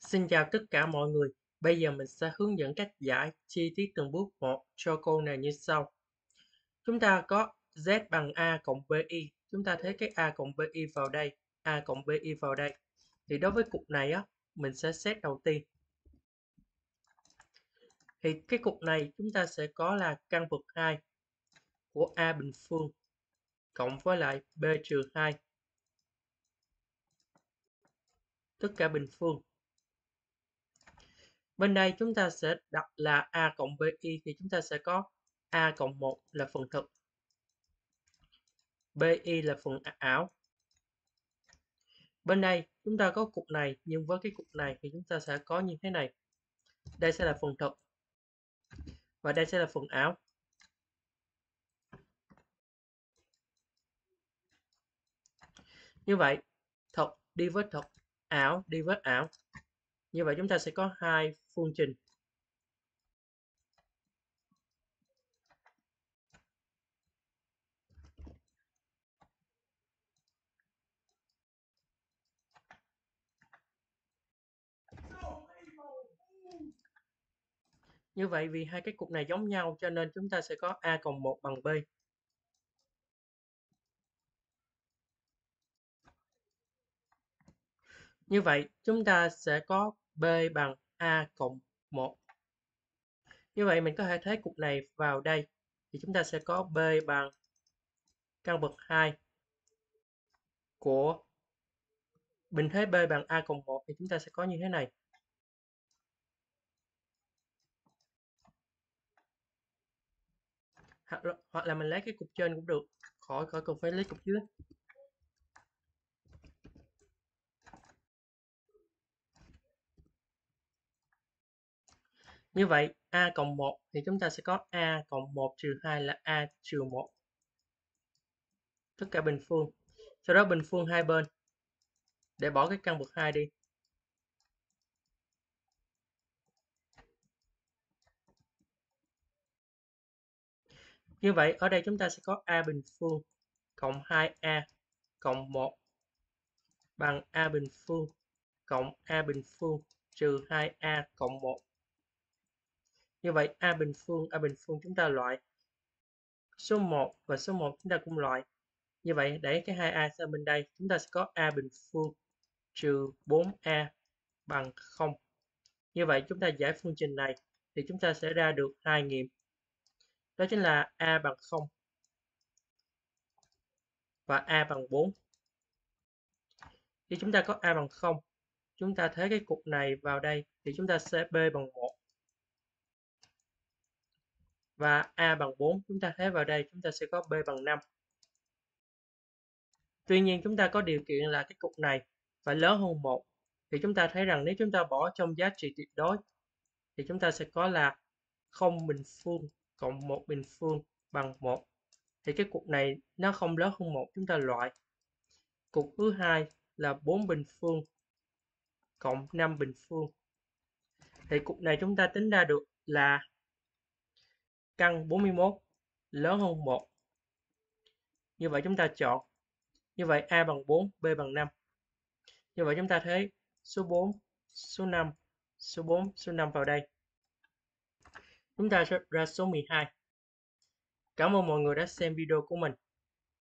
Xin chào tất cả mọi người. Bây giờ mình sẽ hướng dẫn cách giải chi tiết từng bước một cho câu này như sau. Chúng ta có z bằng a cộng bi. Chúng ta thấy cái a cộng bi vào đây, a cộng bi vào đây. Thì đối với cục này á, mình sẽ xét đầu tiên. Thì cái cục này chúng ta sẽ có là căn bậc 2 của a bình phương cộng với lại b trừ 2 tất cả bình phương Bên đây chúng ta sẽ đặt là A cộng BI thì chúng ta sẽ có A cộng 1 là phần thực. BI là phần ảo. Bên đây chúng ta có cục này nhưng với cái cục này thì chúng ta sẽ có như thế này. Đây sẽ là phần thực. Và đây sẽ là phần ảo. Như vậy, thật đi với thật, ảo đi với ảo. Như vậy chúng ta sẽ có hai phương trình. Như vậy vì hai cái cục này giống nhau cho nên chúng ta sẽ có A cộng 1 bằng B. Như vậy, chúng ta sẽ có B bằng A cộng 1. Như vậy mình có thể thấy cục này vào đây. Thì chúng ta sẽ có B bằng căn bậc 2 của bình thế B bằng A cộng 1 thì chúng ta sẽ có như thế này. Hoặc là mình lấy cái cục trên cũng được. Khỏi khỏi cần phải lấy cục dưới. Như vậy, A cộng 1 thì chúng ta sẽ có A cộng 1 trừ 2 là A trừ 1. Tất cả bình phương. Sau đó bình phương hai bên. Để bỏ cái căn bậc 2 đi. Như vậy, ở đây chúng ta sẽ có A bình phương cộng 2A cộng 1 bằng A bình phương cộng A bình phương trừ 2A cộng 1 như vậy A bình phương, A bình phương chúng ta loại số 1 và số 1 chúng ta cũng loại. Như vậy để cái hai a sang bên đây, chúng ta sẽ có A bình phương trừ 4A bằng 0. Như vậy chúng ta giải phương trình này thì chúng ta sẽ ra được hai nghiệm. Đó chính là A bằng 0 và A bằng 4. Khi chúng ta có A bằng 0, chúng ta thế cái cục này vào đây thì chúng ta sẽ B bằng 1 và A bằng 4 chúng ta thế vào đây, chúng ta sẽ có B bằng 5 tuy nhiên, chúng ta có điều kiện là cái cục này phải lớn hơn 1 thì chúng ta thấy rằng nếu chúng ta bỏ trong giá trị tuyệt đối, thì chúng ta sẽ có là 0 bình phương cộng 1 bình phương bằng 1 thì cái cục này nó không lớn hơn 1 chúng ta loại. Cục thứ hai là 4 bình phương cộng 5 bình phương. Thì cục này chúng ta tính ra được là căn 41 lớn hơn 1. Như vậy chúng ta chọn. Như vậy A bằng 4, B bằng 5. Như vậy chúng ta thấy số 4, số 5, số 4, số 5 vào đây. Chúng ta sẽ ra số 12. Cảm ơn mọi người đã xem video của mình.